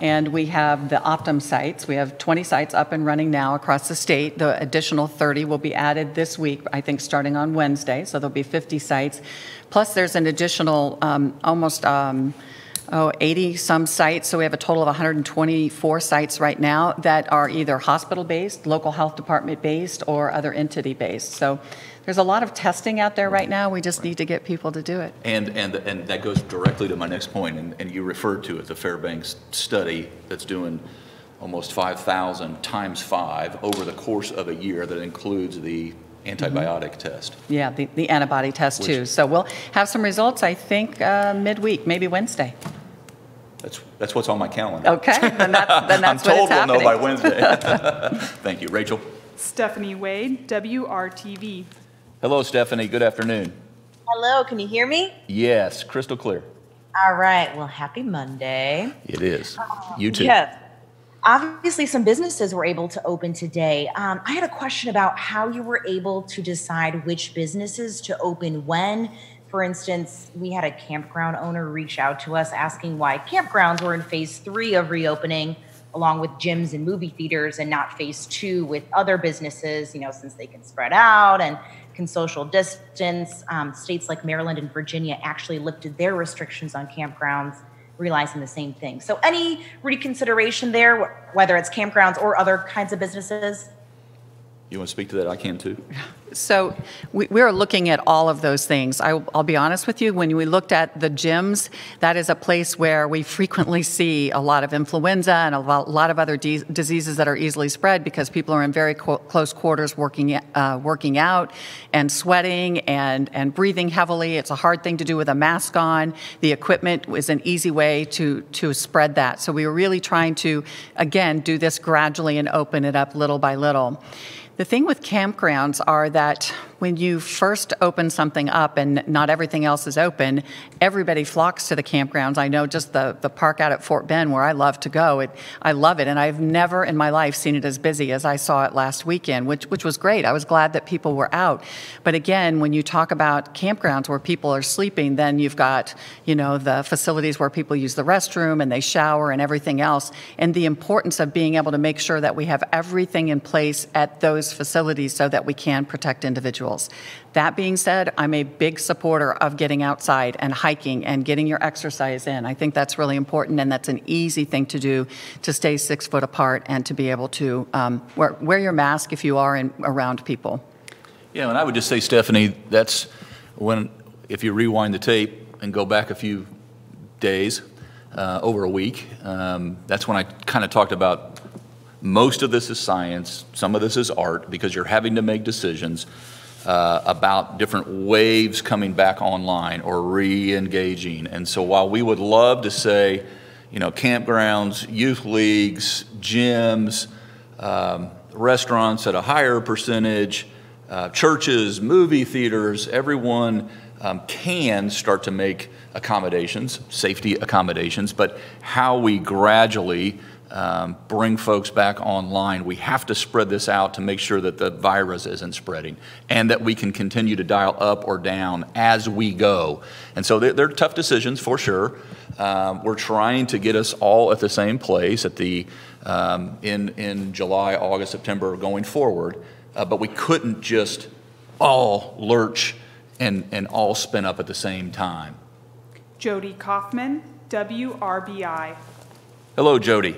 And we have the Optum sites. We have 20 sites up and running now across the state. The additional 30 will be added this week, I think starting on Wednesday. So there'll be 50 sites. Plus there's an additional um, almost um, oh, 80 some sites. So we have a total of 124 sites right now that are either hospital based, local health department based, or other entity based. So there's a lot of testing out there right now. We just need to get people to do it. And and and that goes directly to my next point, and, and you referred to it, the Fairbanks study that's doing almost 5,000 times five over the course of a year that includes the antibiotic mm-hmm. test. Yeah, the, the antibody test Which, too. So we'll have some results, I think, uh, midweek, maybe Wednesday. That's, that's what's on my calendar. Okay, then that's, then that's I'm told we'll know by Wednesday. Thank you. Rachel? Stephanie Wade, WRTV. Hello, Stephanie. Good afternoon. Hello, can you hear me? Yes, crystal clear. All right. Well, happy Monday. It is. You too. Yes. Obviously, some businesses were able to open today. Um, I had a question about how you were able to decide which businesses to open when for instance, we had a campground owner reach out to us asking why campgrounds were in phase three of reopening, along with gyms and movie theaters, and not phase two with other businesses, you know, since they can spread out and can social distance. Um, states like Maryland and Virginia actually lifted their restrictions on campgrounds, realizing the same thing. So, any reconsideration there, whether it's campgrounds or other kinds of businesses? You want to speak to that? I can too. So we, we are looking at all of those things. I, will be honest with you, when we looked at the gyms, that is a place where we frequently see a lot of influenza and a lot of other de- diseases that are easily spread because people are in very co- close quarters working, uh, working out and sweating and, and breathing heavily. It's a hard thing to do with a mask on. The equipment is an easy way to, to spread that. So we were really trying to, again, do this gradually and open it up little by little. The thing with campgrounds are that when you first open something up and not everything else is open, everybody flocks to the campgrounds. I know just the, the park out at Fort Ben where I love to go. It, I love it, and I've never in my life seen it as busy as I saw it last weekend, which, which was great. I was glad that people were out. But again, when you talk about campgrounds where people are sleeping, then you've got, you know, the facilities where people use the restroom and they shower and everything else, and the importance of being able to make sure that we have everything in place at those facilities so that we can protect individuals individuals. That being said, I'm a big supporter of getting outside and hiking and getting your exercise in. I think that's really important, and that's an easy thing to do to stay six foot apart and to be able to um, wear, wear your mask if you are in, around people. Yeah, and I would just say, Stephanie, that's when, if you rewind the tape and go back a few days, uh, over a week, um, that's when I kind of talked about most of this is science, some of this is art, because you're having to make decisions uh, about different waves coming back online or re-engaging. And so while we would love to say, you know, campgrounds, youth leagues, gyms, um, restaurants at a higher percentage, uh, churches, movie theaters, everyone um, can start to make accommodations, safety accommodations, but how we gradually um, bring folks back online, we have to spread this out to make sure that the virus isn't spreading and that we can continue to dial up or down as we go. And so they're, they're tough decisions for sure. Um, we're trying to get us all at the same place at the um, in in July, August, September going forward, uh, but we couldn't just all lurch and and all spin up at the same time. Jody Kaufman, WRBI. Hello, Jody.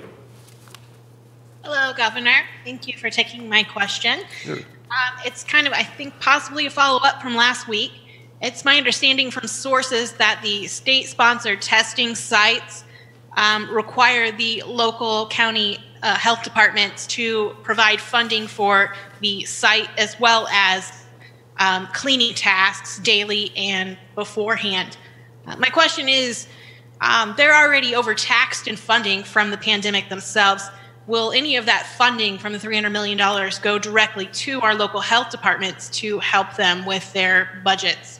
Hello, Governor. Thank you for taking my question. Sure. Um, it's kind of, I think, possibly a follow up from last week. It's my understanding from sources that the state sponsored testing sites um, require the local county uh, health departments to provide funding for the site as well as um, cleaning tasks daily and beforehand. Uh, my question is um, they're already overtaxed in funding from the pandemic themselves will any of that funding from the $300 million go directly to our local health departments to help them with their budgets?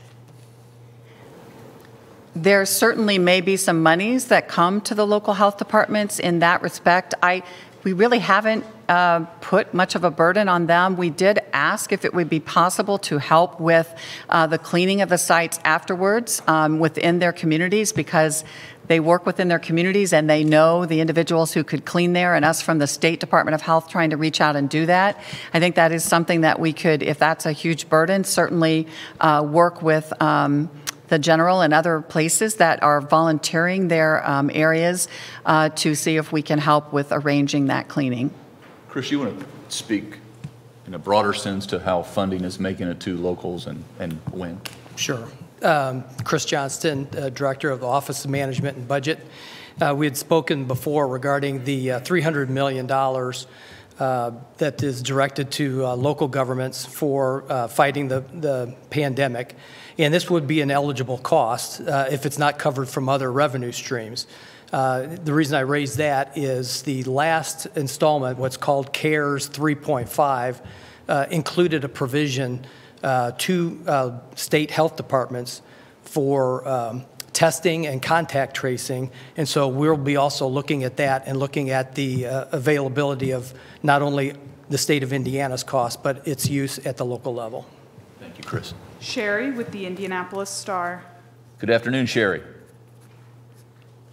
There certainly may be some monies that come to the local health departments in that respect. I, we really haven't uh, put much of a burden on them. We did ask if it would be possible to help with uh, the cleaning of the sites afterwards um, within their communities because they work within their communities and they know the individuals who could clean there and us from the State Department of Health trying to reach out and do that. I think that is something that we could, if that's a huge burden, certainly uh, work with um, the general and other places that are volunteering their um, areas uh, to see if we can help with arranging that cleaning. Cris, you want to speak in a broader sense to how funding is making it to locals and, and when? Sure. Um, Cris Johnston, uh, Director of the Office of Management and Budget. Uh, we had spoken before regarding the uh, $300 million uh, that is directed to uh, local governments for uh, fighting the, the pandemic. And this would be an eligible cost if it's not covered from other revenue streams. the reason I raise that is the last installment, what's called CARES 3.5, included a provision uh, to uh, state health departments for um, testing and contact tracing. And so we'll be also looking at that and looking at the uh, availability of not only the state of Indiana's cost, but its use at the local level. Thank you, Cris. Sherry with the Indianapolis Star. Good afternoon, Sherry.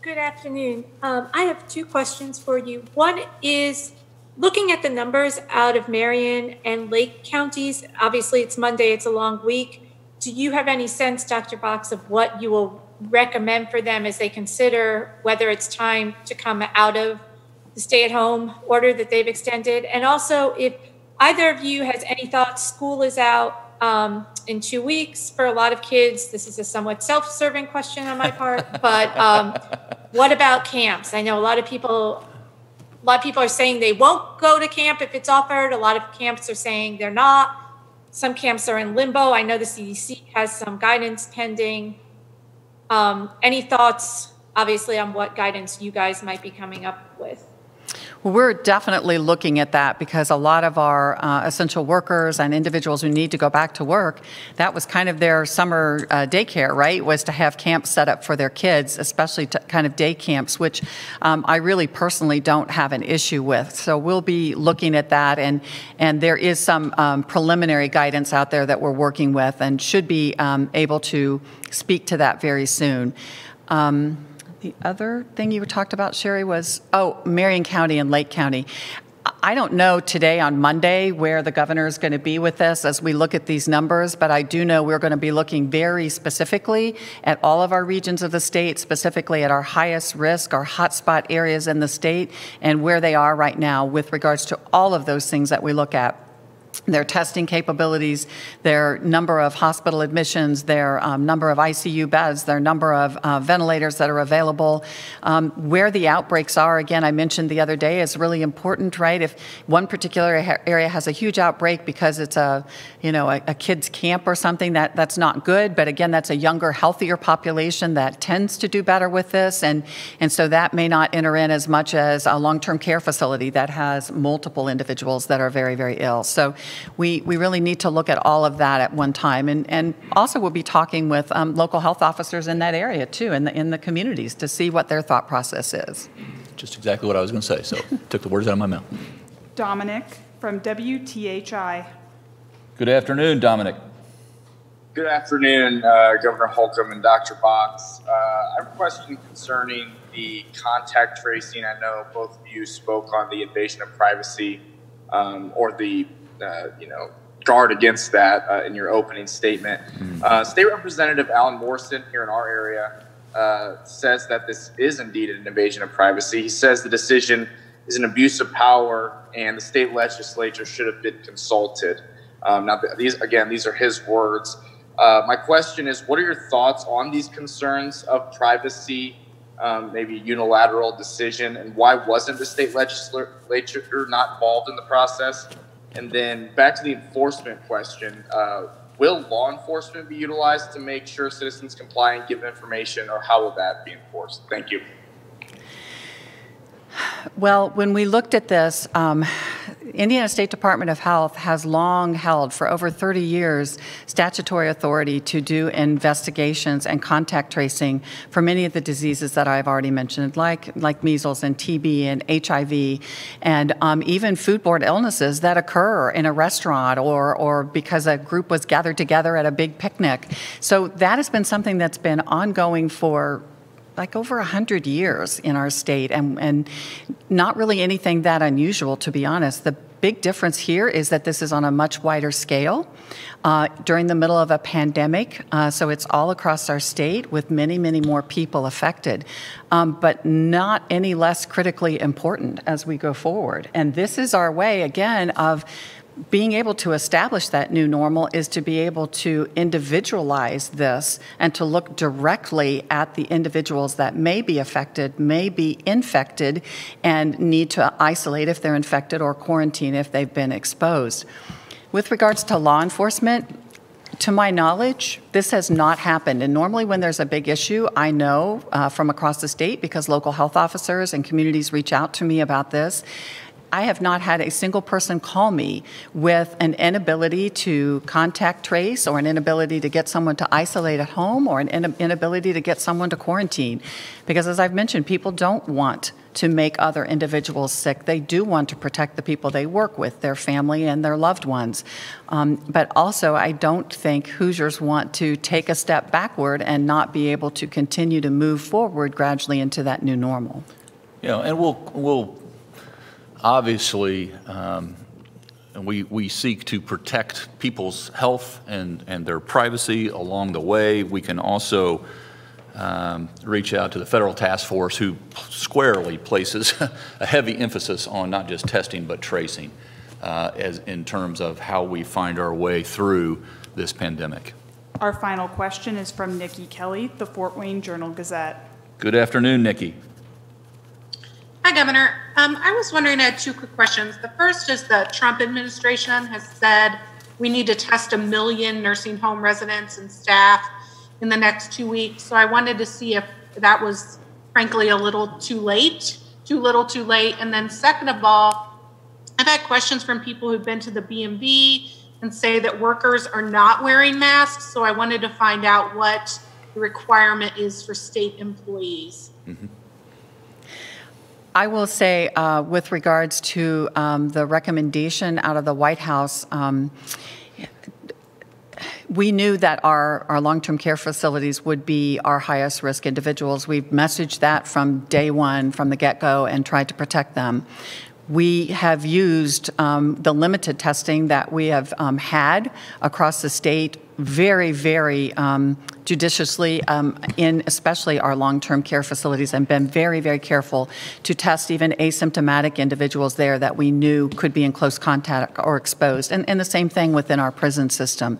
Good afternoon. Um, I have two questions for you. One is looking at the numbers out of Marion and Lake counties, obviously it's Monday, it's a long week. Do you have any sense, Dr. Box, of what you will recommend for them as they consider whether it's time to come out of the stay at home order that they've extended? And also, if either of you has any thoughts, school is out um, in two weeks for a lot of kids. This is a somewhat self serving question on my part, but um, what about camps? I know a lot of people a lot of people are saying they won't go to camp if it's offered. A lot of camps are saying they're not. Some camps are in limbo. I know the CDC has some guidance pending. Um, any thoughts, obviously, on what guidance you guys might be coming up with? Well, we're definitely looking at that because a lot of our uh, essential workers and individuals who need to go back to work, that was kind of their summer uh, daycare, right? Was to have camps set up for their kids, especially kind of day camps, which um, I really personally don't have an issue with. So we'll be looking at that, and and there is some um, preliminary guidance out there that we're working with, and should be um, able to speak to that very soon. Um, the other thing you talked about, Sherry, was oh, Marion County and Lake County. I don't know today on Monday where the governor is going to be with us as we look at these numbers, but I do know we're going to be looking very specifically at all of our regions of the state, specifically at our highest risk, our hotspot areas in the state, and where they are right now with regards to all of those things that we look at. Their testing capabilities, their number of hospital admissions, their um, number of ICU beds, their number of uh, ventilators that are available, um, where the outbreaks are. Again, I mentioned the other day is really important, right? If one particular area has a huge outbreak because it's a, you know, a, a kid's camp or something, that that's not good. But again, that's a younger, healthier population that tends to do better with this, and and so that may not enter in as much as a long-term care facility that has multiple individuals that are very, very ill. So we, we really need to look at all of that at one time. And, and also we'll be talking with um, local health officers in that area too, in the, in the communities to see what their thought process is. Just exactly what I was going to say, so took the words out of my mouth. Dominic from WTHI. Good afternoon, Dominic. Good afternoon, uh, Governor Holcomb and Dr. Box. Uh, I have a question concerning the contact tracing. I know both of you spoke on the invasion of privacy um, or the uh, you know, guard against that uh, in your opening statement. Mm-hmm. Uh, State Representative Alan Morrison here in our area uh, says that this is indeed an invasion of privacy. He says the decision is an abuse of power and the state legislature should have been consulted. Um, now, these again, these are his words. Uh, my question is, what are your thoughts on these concerns of privacy, um, maybe unilateral decision, and why wasn't the state legislature not involved in the process? And then back to the enforcement question. Uh, will law enforcement be utilized to make sure citizens comply and give information, or how will that be enforced? Thank you. Well, when we looked at this, um, Indiana State Department of Health has long held, for over 30 years, statutory authority to do investigations and contact tracing for many of the diseases that I've already mentioned, like, like measles and TB and HIV, and um, even foodborne illnesses that occur in a restaurant or, or because a group was gathered together at a big picnic. So that has been something that's been ongoing for like over 100 years in our state and, and not really anything that unusual, to be honest. The big difference here is that this is on a much wider scale uh, during the middle of a pandemic. Uh, so it's all across our state with many, many more people affected, um, but not any less critically important as we go forward. And this is our way, again, of being able to establish that new normal is to be able to individualize this and to look directly at the individuals that may be affected, may be infected, and need to isolate if they're infected or quarantine if they've been exposed. With regards to law enforcement, to my knowledge, this has not happened. And normally, when there's a big issue, I know uh, from across the state because local health officers and communities reach out to me about this. I have not had a single person call me with an inability to contact trace or an inability to get someone to isolate at home or an inability to get someone to quarantine. Because as I've mentioned, people don't want to make other individuals sick. They do want to protect the people they work with, their family and their loved ones. Um, but also, I don't think Hoosiers want to take a step backward and not be able to continue to move forward gradually into that new normal. Yeah, and we'll we'll obviously, um, we, we seek to protect people's health and, and their privacy along the way. We can also um, reach out to the federal task force who squarely places a heavy emphasis on not just testing but tracing uh, as in terms of how we find our way through this pandemic. Our final question is from Nikki Kelly, the Fort Wayne Journal Gazette. Good afternoon, Nikki. Hi, Governor. Um, I was wondering, I had two quick questions. The first is the Trump administration has said we need to test a million nursing home residents and staff in the next two weeks. So I wanted to see if that was frankly a little too late, too little, too late. And then second of all, I've had questions from people who've been to the BMV and say that workers are not wearing masks. So I wanted to find out what the requirement is for state employees. Mm-hmm. I will say, uh, with regards to um, the recommendation out of the White House, um, we knew that our, our long term care facilities would be our highest risk individuals. We've messaged that from day one, from the get go, and tried to protect them. We have used um, the limited testing that we have um, had across the state very, very um, judiciously um, in especially our long-term care facilities and been very, very careful to test even asymptomatic individuals there that we knew could be in close contact or exposed. And, and the same thing within our prison system.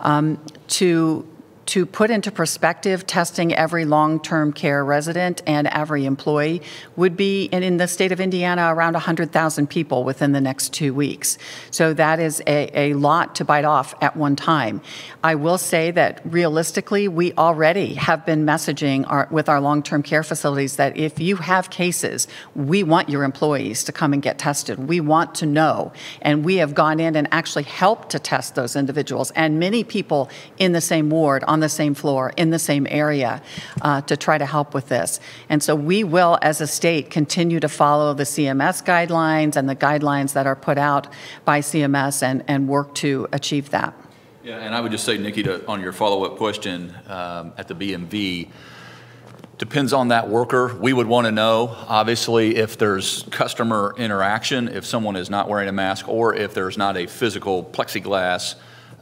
Um, to to put into perspective, testing every long-term care resident and every employee would be, in the state of Indiana, around 100,000 people within the next two weeks. So that is a, a lot to bite off at one time. I will say that realistically, we already have been messaging our, with our long-term care facilities that if you have cases, we want your employees to come and get tested. We want to know. And we have gone in and actually helped to test those individuals and many people in the same ward on the same floor, in the same area, uh, to try to help with this. And so we will, as a state, continue to follow the CMS guidelines and the guidelines that are put out by CMS and, and work to achieve that. Yeah, and I would just say, Nikki, to, on your follow-up question um, at the BMV, depends on that worker. We would want to know, obviously, if there's customer interaction, if someone is not wearing a mask, or if there's not a physical plexiglass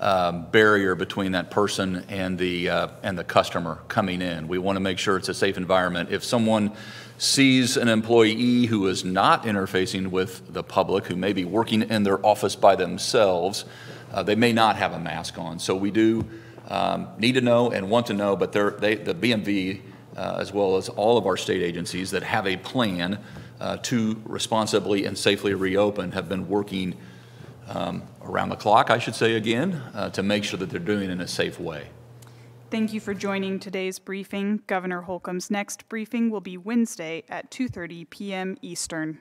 um, barrier between that person and the, uh, and the customer coming in. We want to make sure it's a safe environment. If someone sees an employee who is not interfacing with the public, who may be working in their office by themselves, uh, they may not have a mask on. So we do um, need to know and want to know, but they, the BMV, uh, as well as all of our state agencies that have a plan uh, to responsibly and safely reopen, have been working um, around the clock, I should say again, uh, to make sure that they're doing it in a safe way. Thank you for joining today's briefing. Governor Holcomb's next briefing will be Wednesday at 2:30 p.m. Eastern.